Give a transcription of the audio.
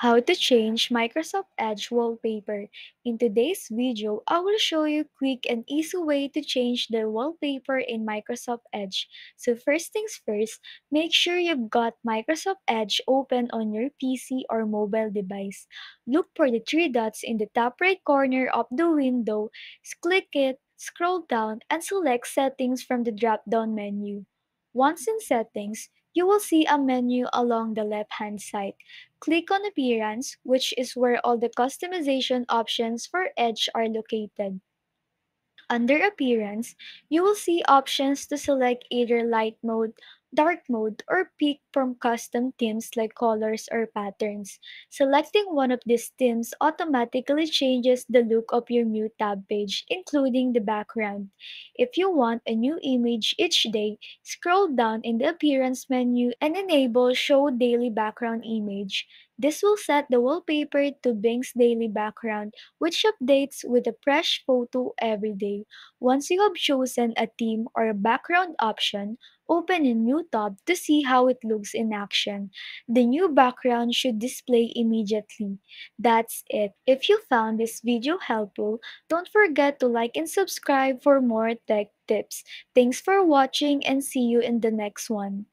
How to change Microsoft Edge wallpaper. In today's video, I will show you quick and easy way to change the wallpaper in Microsoft Edge. So first things first, make sure you've got Microsoft Edge open on your PC or mobile device. Look for the three dots in the top right corner of the window, click it, scroll down, and select Settings from the drop-down menu. Once in Settings, you will see a menu along the left-hand side. Click on Appearance, which is where all the customization options for Edge are located. Under Appearance, you will see options to select either light mode, dark mode, or pick from custom themes like colors or patterns. Selecting one of these themes automatically changes the look of your new tab page, including the background. If you want a new image each day, scroll down in the Appearance menu and enable Show Daily Background Image. This will set the wallpaper to Bing's daily background, which updates with a fresh photo every day. Once you have chosen a theme or a background option, open a new tab to see how it looks in action. The new background should display immediately. That's it. If you found this video helpful, don't forget to like and subscribe for more tech tips. Thanks for watching and see you in the next one.